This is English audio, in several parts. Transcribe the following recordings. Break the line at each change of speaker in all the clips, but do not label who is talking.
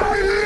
Let's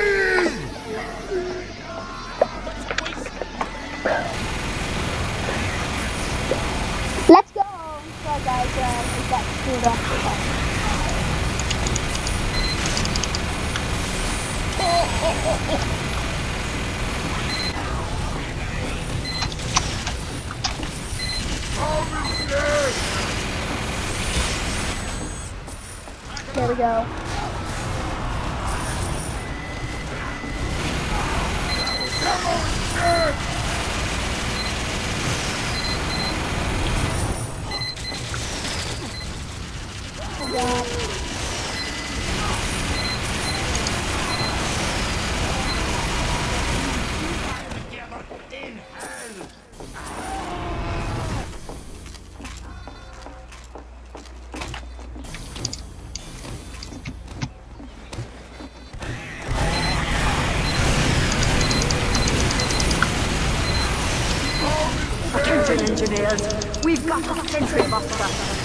engineers. We've got a sentry buster.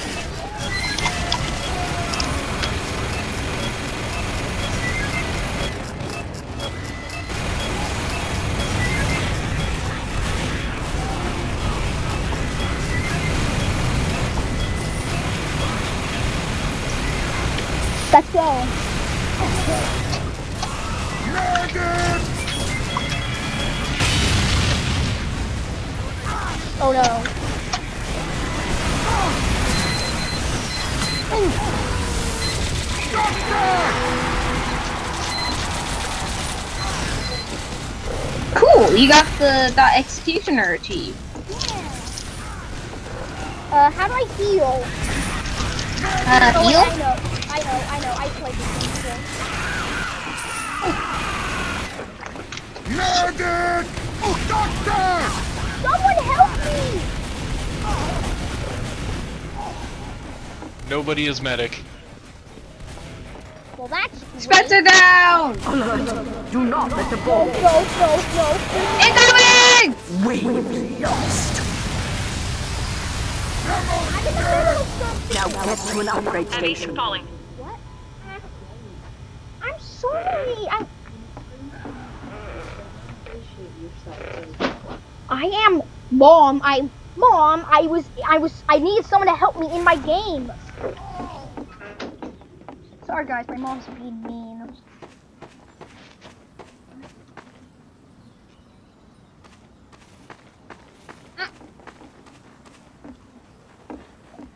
The, the executioner achieved.
Uh, how do I heal?
Uh,
Oh, wait,
heal?
I know, I know, I know. I played this game before.
Medic! Doctor!
Someone help me!
Nobody is medic.
Well, that's great.
Spencer down!
Alert! Do not let the
No,
ball.
no, no, no.
Incoming!
We've lost.
I'm in the middle of something.
Now get to an upgrade station.
What? I'm sorry. I'm. I am mom. I mom. I was. I was. I needed someone to help me in my game. Sorry, guys. My mom's being mean.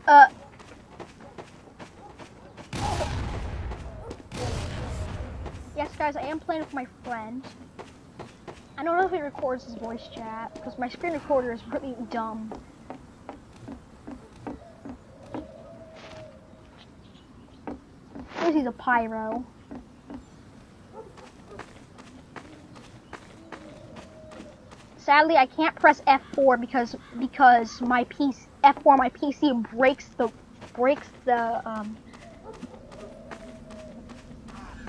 Uh. Yes, guys, I am playing with my friend. I don't know if it records his voice chat because my screen recorder is really dumb. He's a pyro. Sadly, I can't press F4 because because my PC F4 on my PC breaks the breaks the um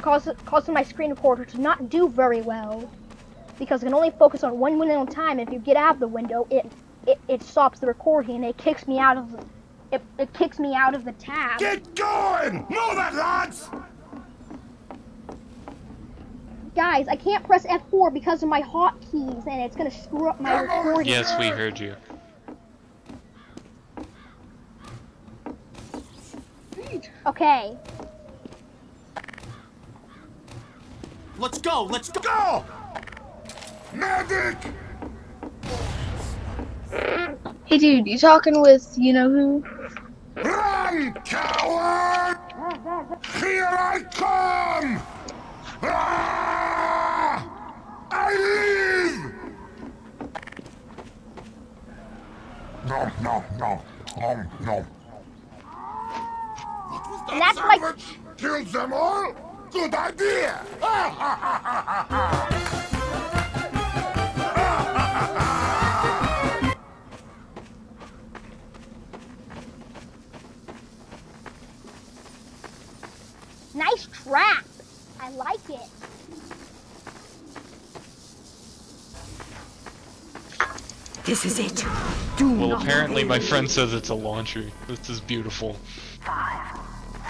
causes causes my screen recorder to not do very well because it can only focus on one window at a time. If you get out of the window, it it, it stops the recording and it kicks me out of the, it, it kicks me out of the tab.
Get going! Move it, lads!
Guys, I can't press F4 because of my hotkeys and it's gonna screw up my recording.
Yes, we heard you.
Okay.
Let's go! Let's go! Go! Medic!
Hey dude, you talking with you know who?
Run, coward! Here I come! Ah! I leave! No, no, no. Um, no. What was that
And that's like-
sandwich? Killed them all? Good idea!
Nice trap. I like it.
This is it. Do
Well,
not
apparently my friend says it's a launcher. This is beautiful.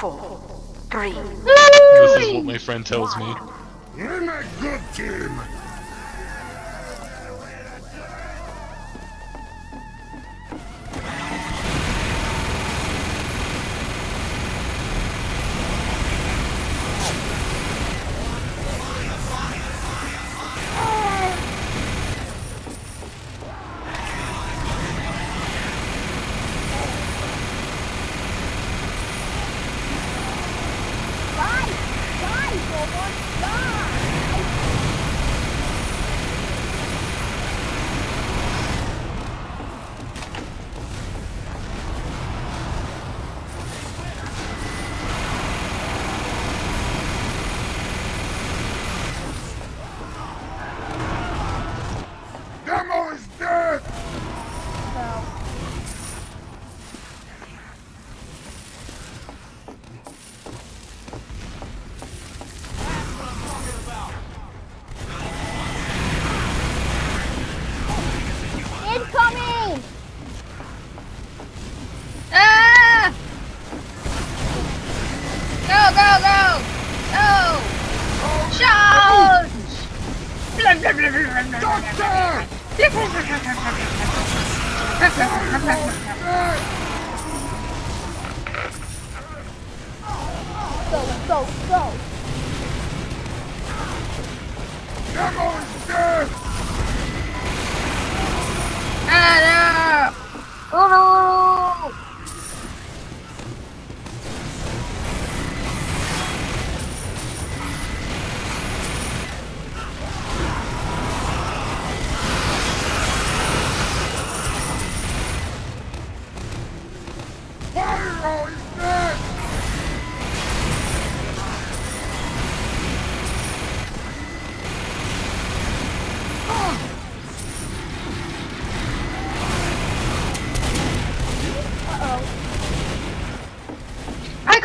Five, four, three.
This is what my friend tells me.
We're a good team.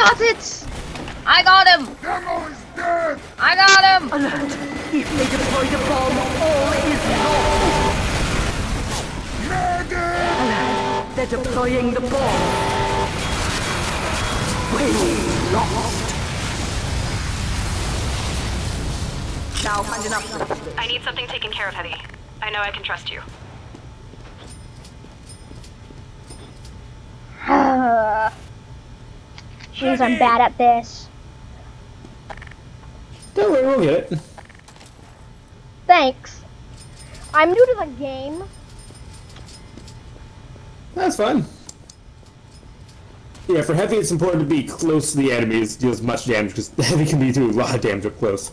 Got it! I got him!
Demo is dead!
I got him!
Alert! If they deploy the bomb, all is lost!
Medic!
Alert! They're deploying the bomb! We lost! Now find enough.
I need something taken care of, Heavy. I know I can trust you.
Jeez, I'm bad at this.
Don't worry, we'll get it.
Thanks. I'm new to the game.
That's fine. Yeah, for heavy, it's important to be close to the enemies, deal as much damage, because heavy can be doing a lot of damage up close.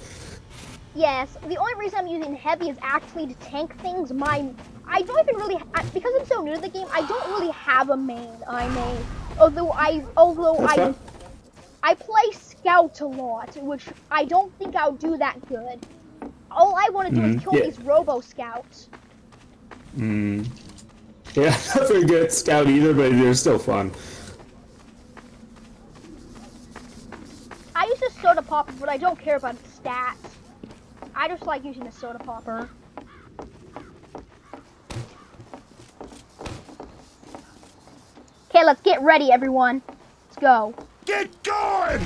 Yes, the only reason I'm using heavy is actually to tank things. My, I don't even really, I, because I'm so new to the game, I don't really have a main. I main, although I, although
That's
I. I play scout a lot, which I don't think I'll do that good. All I want to do is
Mhm,
kill
yeah.
these robo scouts.
Mm. Yeah, not very good at scout either, but they're still fun.
I use a soda popper, but I don't care about stats. I just like using the soda popper. Okay, let's get ready, everyone. Let's go.
Get going!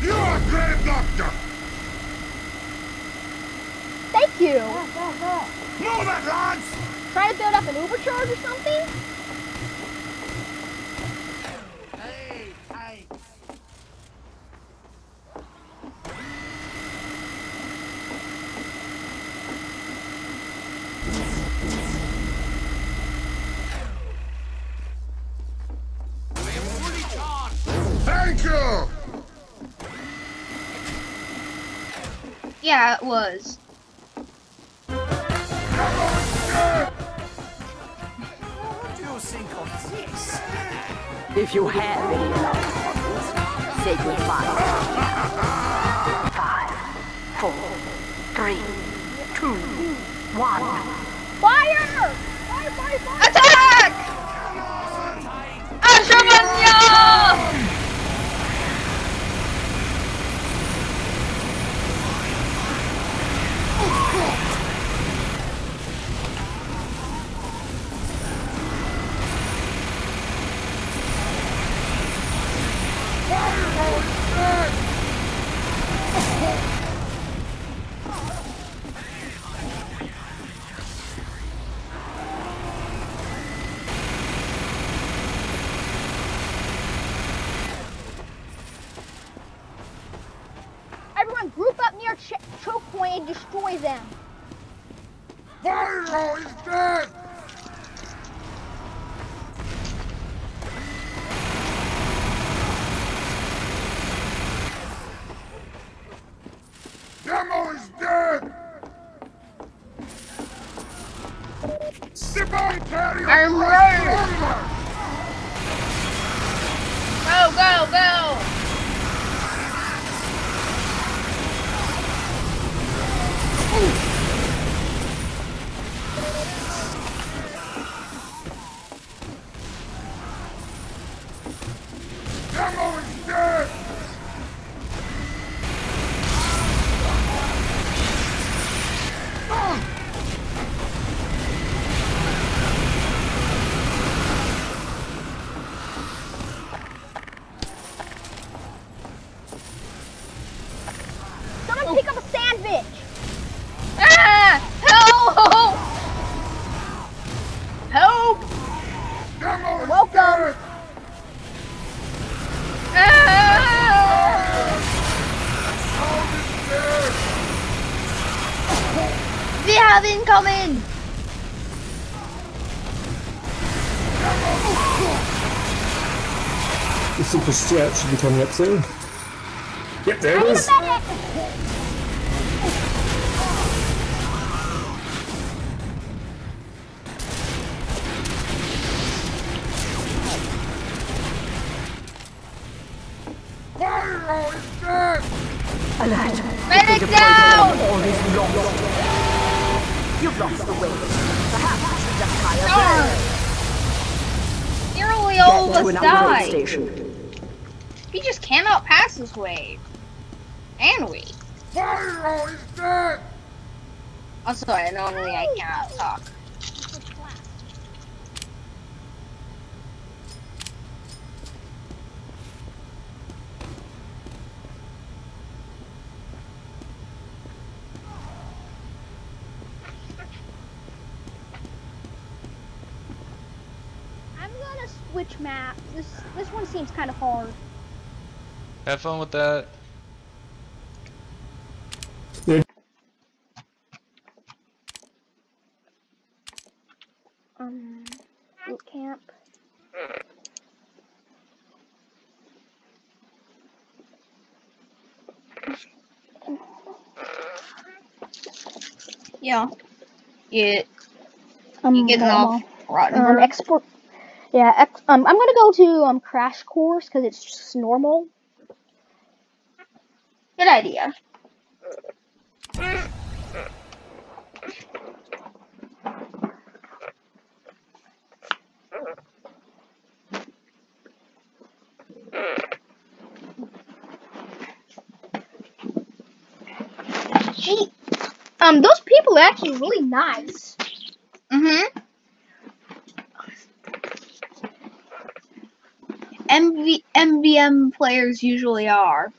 You're a great doctor!
Thank you.
Move it, lads!
Trying to build up an Uber charge or something?
Yeah, it was.
If you have any loved say goodbye. Five, four, three, two, one.
Fire! Fire, fire, fire!
Attack! Ashramanya!
The super stretch should be coming up soon. Yep, there it is.
Pyro is!
Alert.
Medic
The
down!
all is lost. You've lost the way. Perhaps you should just try
Nearly all
Get
of us died.
station.
We just cannot pass this wave. And we.
Pyro is dead!
Also, I normally I cannot talk.
I'm gonna switch maps. This this one seems kind of hard.
Have fun with that.
Um, boot camp.
Yeah. You,
Um,
you getting off rotten
Um, export. Yeah, ex- um, I'm gonna go to um crash course because it's just normal.
Good idea.
Gee, um, those people are actually really nice.
Mm-hmm. MV MVM players usually are.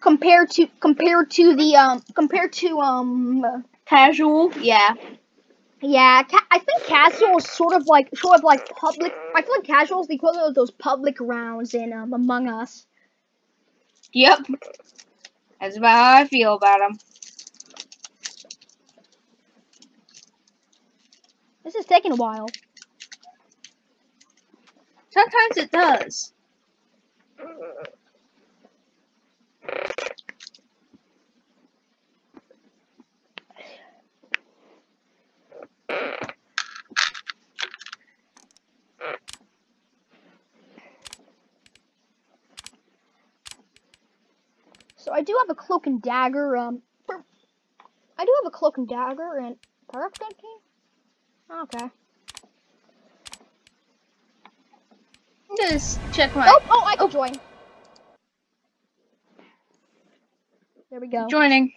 Compared to compared to the um compared to um
Casual? Yeah.
yeah ca- I think casual is sort of like sort of like public I feel like casual is the equivalent of those public rounds in um Among Us.
Yep. That's about how I feel about them.
This is taking a while.
Sometimes it does.
So I do have a cloak and dagger. Um, I do have a cloak and dagger and perhaps gun key. Okay.
Just check my
Oh, oh, I can join. There we go.
joining.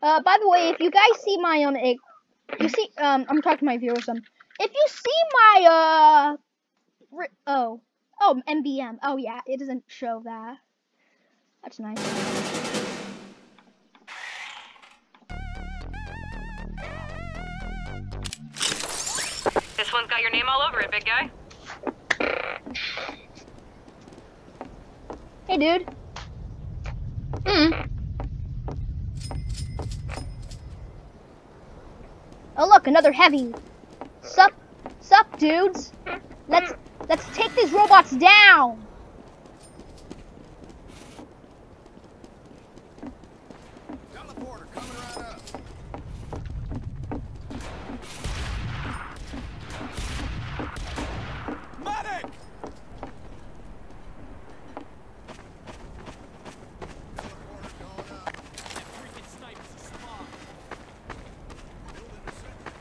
Uh, by the way, if you guys see my um, egg, you see um, I'm talking to my viewers. Um, if you see my uh, ri- oh, oh, MVM. Oh yeah, it doesn't show that. That's nice.
This one's got your name all over it, big guy.
Hey, dude. Hmm. Oh, look, another heavy. Sup, sup, dudes. Let's let's take these robots down.
Teleporter coming right up. Medic! Teleporter going up. That freaking sniper's a spawn. Building the sentry.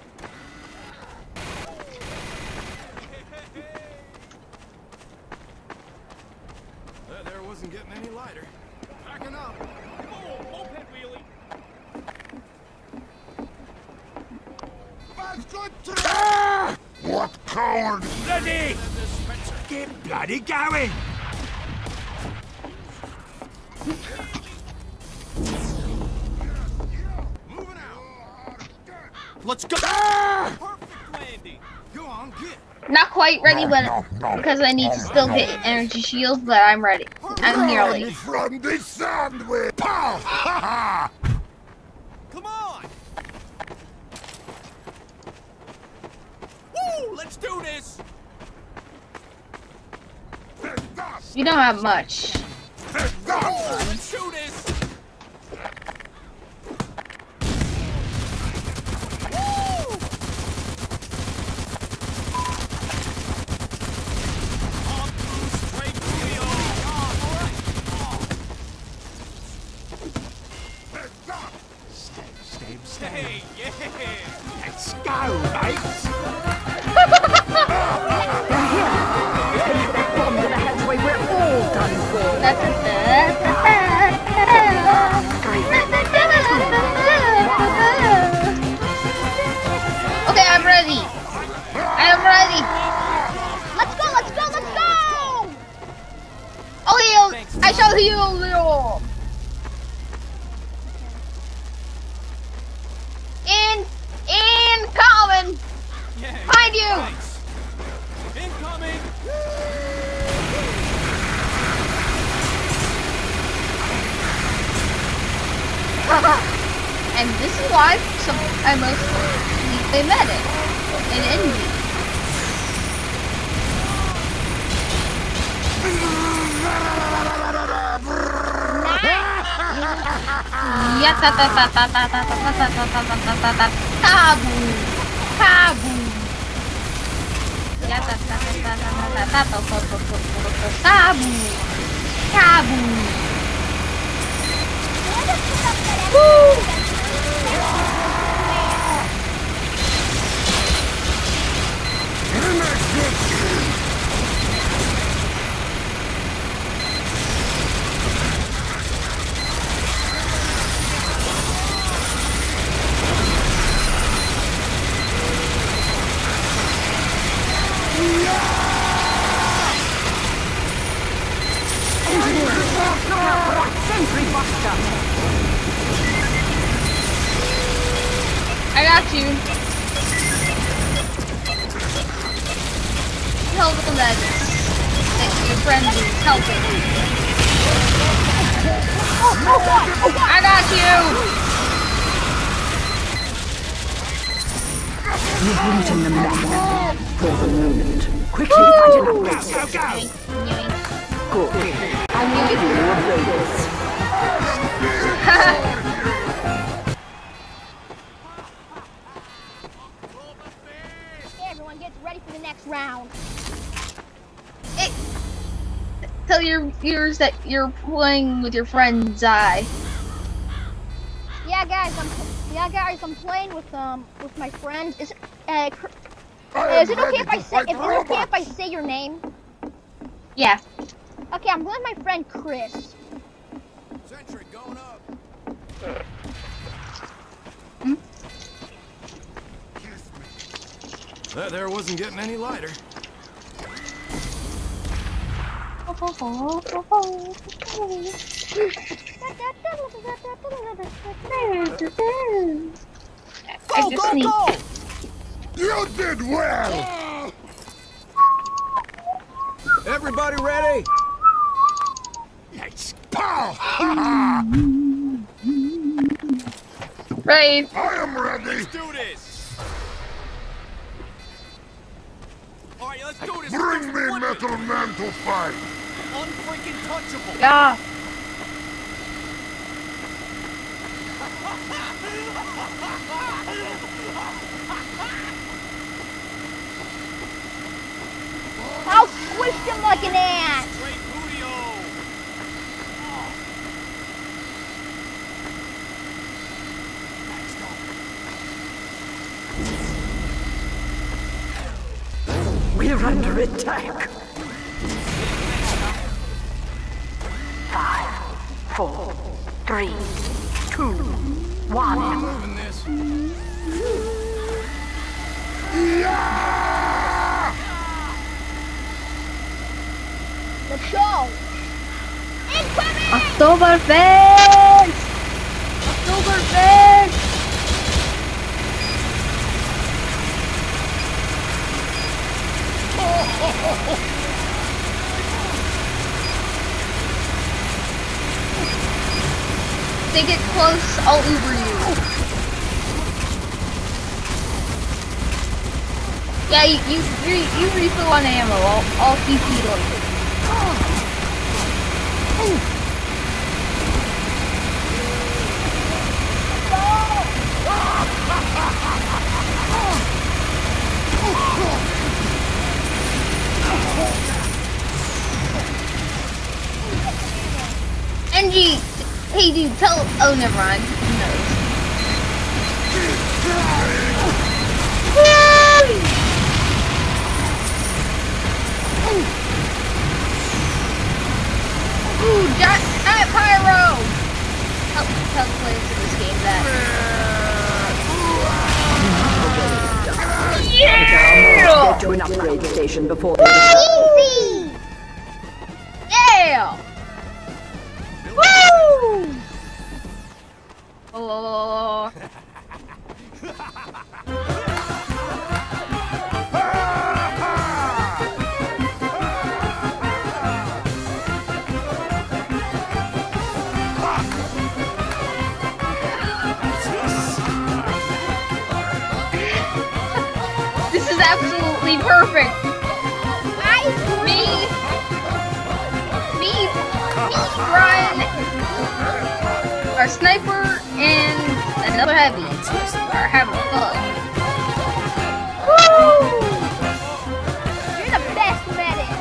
That there wasn't getting any lighter. Backing up. Oh, moped wheelie. That's good to ah! What coward? Ready! Get bloody going! Moving out. Let's go! Perfect landing. Go on, get.
Not quite ready, but because I need to still get energy shields, but I'm ready. I'm nearly.
From the sandwich! Pow! Ha ha! Come on! Woo! Let's do this!
You don't have much. and this is why some I mostly met it in envy. Kaboom! Woo! I got you. Tell them that, that your friend is helping. I got you.
You've beaten them back. For the moment. Quickly find an upgrade. Good. I will give you your bonus.
Okay, everyone gets ready for the next round.
Tell your viewers that you're playing with your friend Zai.
Yeah, guys, I'm yeah, guys, I'm playing with um with my friend. Is it uh, uh, is it okay if I say if it's okay if I say your name?
Yeah.
Okay, I'm with my friend Chris.
Sentry going up.
Hmm?
That there wasn't getting any lighter.
I just sneaked.
You did well! Everybody ready? Let's pow!
Right.
I am ready!
do this! Alright, let's do this!
Bring me Metal Man to fight!
Unfreaking touchable!
Yeah.
I'll squish him like an ant.
We're under attack. Four, three, two, one.
Moving this.
The show. Incoming!
Oktoberfest! Oktoberfest! They get close, I'll Uber you. Yeah, you you, you, you refill on ammo. I'll, I'll keep you later. NG, hey dude, tell. Oh, never mind. Who knows? Ooh, giant, giant pyro! Help, players of this game that. Yeah!
Get to an upgrade station before
Oh. This is absolutely perfect.
I
Me, me, me, Brian, our sniper, and another heavy are having fun.
Woo! You're the best medic.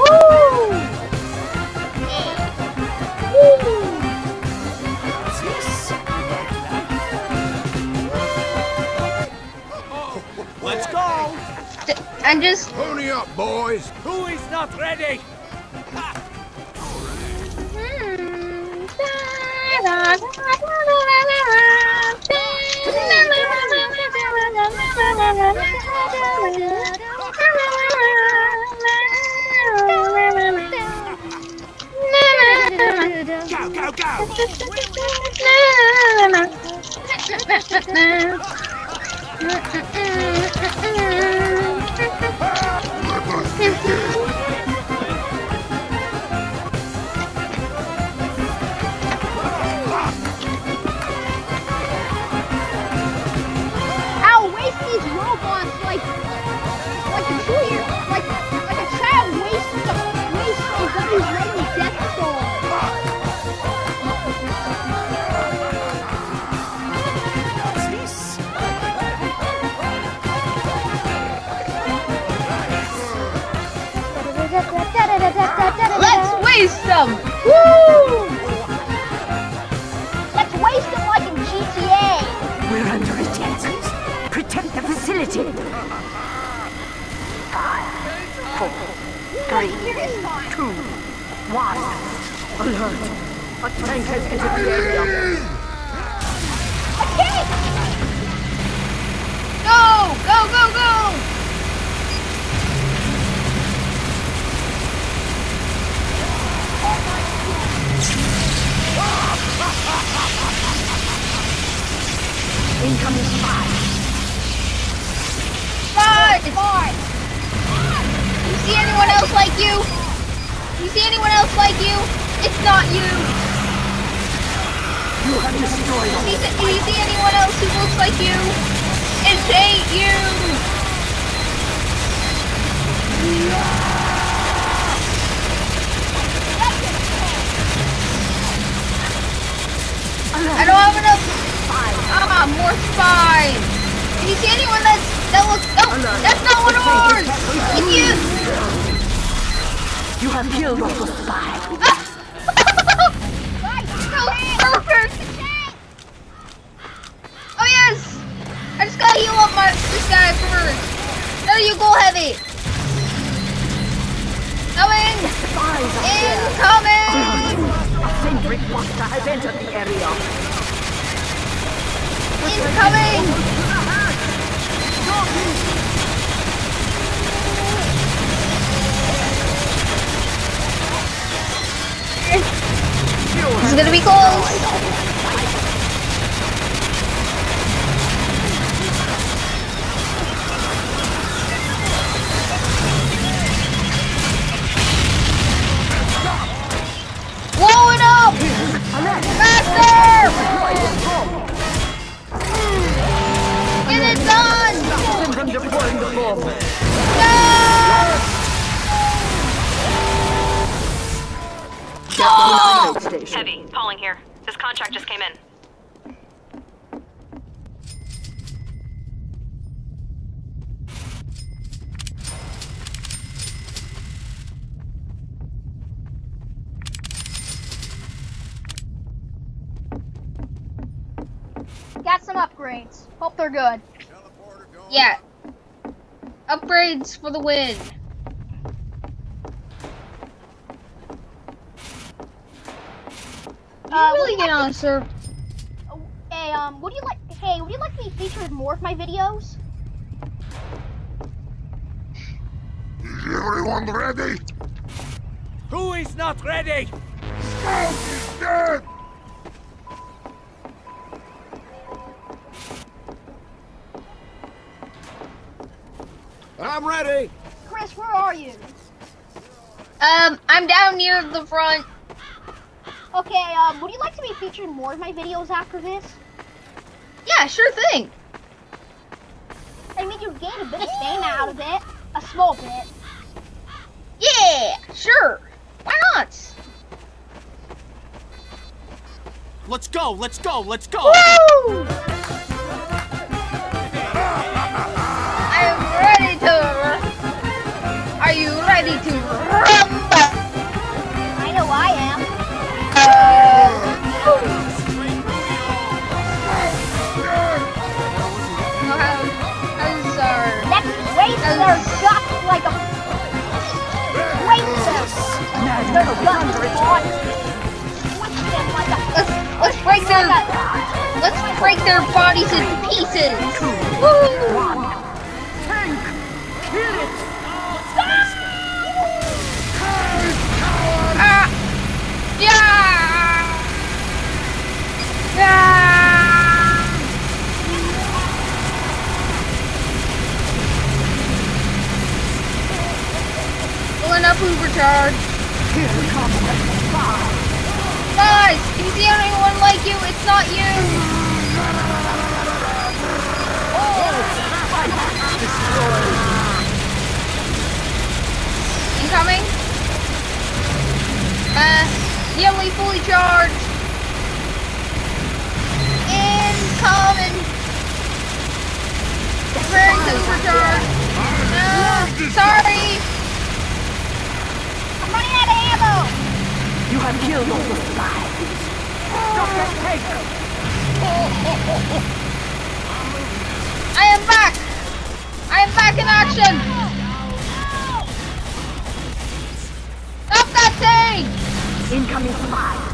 Woo! Woo!
Let's go!
I'm just
Pony up, boys!
Who is not ready? Go, go, go!
waste
them.
Woo! Let's waste them like in GTA.
We're under attack. Protect the facility. Five, four, three, two, one. Alert. A tank has entered the area.
Okay.
Go, go, go, go. Incoming
spy. Run! Run!
You see anyone else like you? You see anyone else like you? It's not you.
You have destroyed all.
You see, do you see anyone else who looks like you? It ain't you. Yeah. I don't have enough. Ah, more spies. Do you see anyone that's that looks? Oh, that's not one of ours. It's you.
You have killed all the spies.
Perfect. Oh yes. I just gotta heal up my this guy first. There you go, heavy. Coming. Incoming.
Fendrick monster has entered the area.
Incoming. This is gonna be close.
Deploying the.
No!
Get to the space station.
Heavy, Pauling here. This contract just came in.
Got some upgrades. Hope they're good.
Yeah. Upgrades for the win.
Uh,
Uh, really get
like
on, sir.
Hey, um, would you like? Hey, would you like to be featured in more of my videos?
Is everyone ready?
Who is not ready?
Scout is dead!
I'm ready.
Chris, where are you?
Um, I'm down near the front.
Okay, um, would you like to be featured in more of my videos after this?
Yeah, sure thing.
I mean, you gained a bit of fame out of it. A small bit.
Yeah, sure. Why not?
Let's go, let's go, let's go.
Woo! Let's let's break their let's break their bodies in pieces. Woo!
Tank! Kill
Guys, if you see anyone like you, it's not you. Incoming. Uh, nearly fully charged. Incoming. Preparing to supercharge. No, sorry.
I'm running out of ammo.
You have killed all the spies! Stop that tank!
I am back. I am back in action. Stop that thing.
Incoming spy!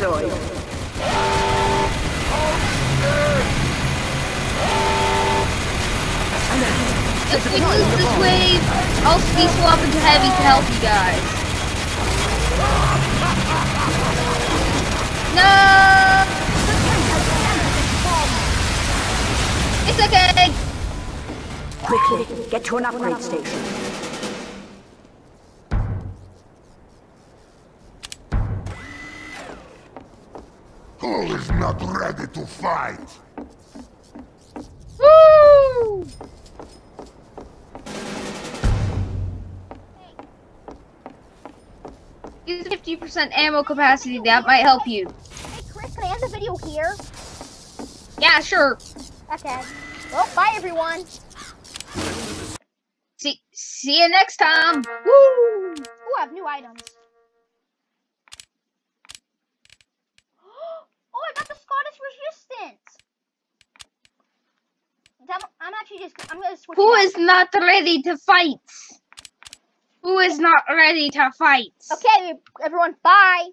Deployed.
If we lose this wave, I'll be swapping to heavy to help you guys. No! It's okay!
Quickly, get to an upgrade station.
Who is not ready to fight?
Woo! Use 50% ammo capacity, that might help you.
Hey, Chris, can I end the video here?
Yeah, sure.
Okay. Well, bye, everyone.
See, see you next time. Woo!
Ooh, I have new items. Oh, I got the Scottish Resistance. I'm actually just, I'm gonna switch
Who is not ready to fight? Who is not ready to fight?
Okay, everyone, bye.